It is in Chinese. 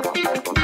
contacto.